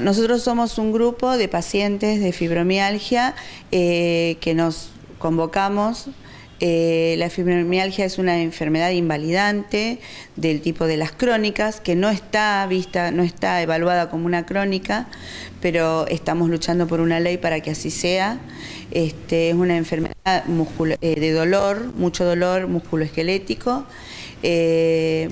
Nosotros somos un grupo de pacientes de fibromialgia eh, que nos convocamos. Eh, la fibromialgia es una enfermedad invalidante del tipo de las crónicas, que no está vista, no está evaluada como una crónica, pero estamos luchando por una ley para que así sea. Este, es una enfermedad eh, de dolor, mucho dolor musculoesquelético.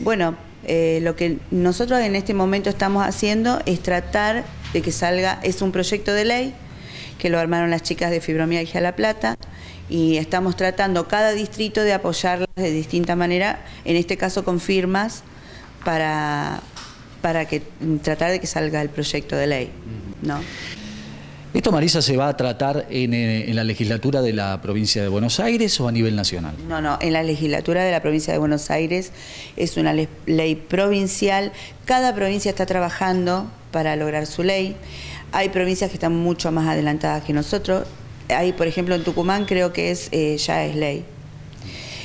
bueno, eh, lo que nosotros en este momento estamos haciendo es tratar de que salga, es un proyecto de ley que lo armaron las chicas de Fibromialgia La Plata y estamos tratando cada distrito de apoyarlas de distinta manera, en este caso con firmas para, para que, tratar de que salga el proyecto de ley. ¿no? ¿Esto, Marisa, se va a tratar eh, en, la legislatura de la provincia de Buenos Aires o a nivel nacional? No, no, en la legislatura de la provincia de Buenos Aires es una ley provincial. Cada provincia está trabajando para lograr su ley. Hay provincias que están mucho más adelantadas que nosotros. Hay, por ejemplo, en Tucumán creo que es eh, ya es ley.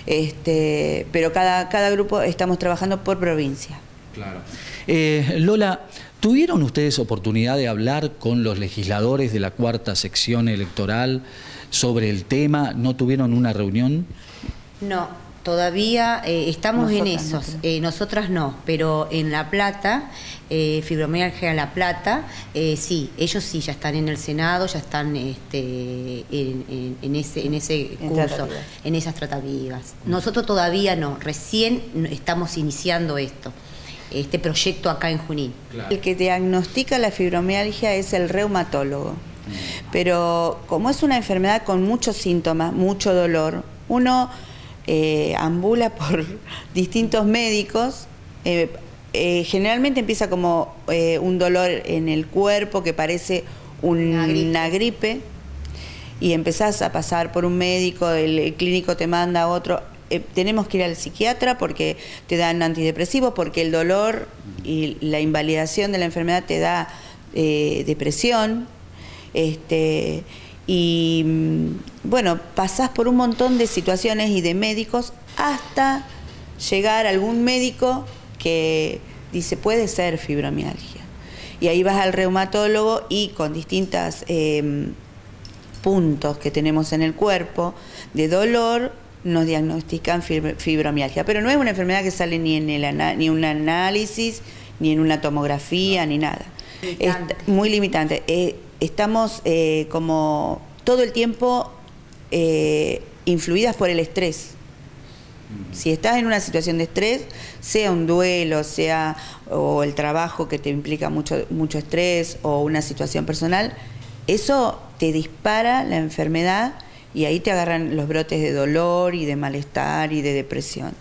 Este, pero cada, cada grupo estamos trabajando por provincia. Claro. Eh, Lola, ¿Tuvieron ustedes oportunidad de hablar con los legisladores de la cuarta sección electoral sobre el tema? ¿No tuvieron una reunión? No, todavía eh, estamos en esos. Eh, nosotras no, pero en La Plata, eh, Fibromialgia La Plata, eh, sí, ellos sí ya están en el Senado, ya están este, en, ese, en ese curso, en esas tratativas. Nosotros todavía no, recién estamos iniciando esto este proyecto acá en Junín. El que diagnostica la fibromialgia es el reumatólogo. Pero como es una enfermedad con muchos síntomas, mucho dolor, uno eh, ambula por distintos médicos. Eh, eh, generalmente empieza como un dolor en el cuerpo que parece una gripe. y empezás a pasar por un médico, el clínico te manda a otro eh, tenemos que ir al psiquiatra porque te dan antidepresivos, porque el dolor y la invalidación de la enfermedad te da eh, depresión. Este, y mm, bueno, pasás por un montón de situaciones y de médicos hasta llegar a algún médico que dice puede ser fibromialgia. Y ahí vas al reumatólogo y con distintos em, puntos que tenemos en el cuerpo de dolor nos diagnostican fibromialgia. Pero no es una enfermedad que sale ni en el ni un análisis, ni en una tomografía, ni nada. Es muy limitante. Eh, estamos eh, como todo el tiempo eh, influidas por el estrés. Si estás en una situación de estrés, sea un duelo, sea o el trabajo que te implica mucho, mucho estrés o una situación personal, eso te dispara la enfermedad y ahí te agarran los brotes de dolor y de malestar y de depresión.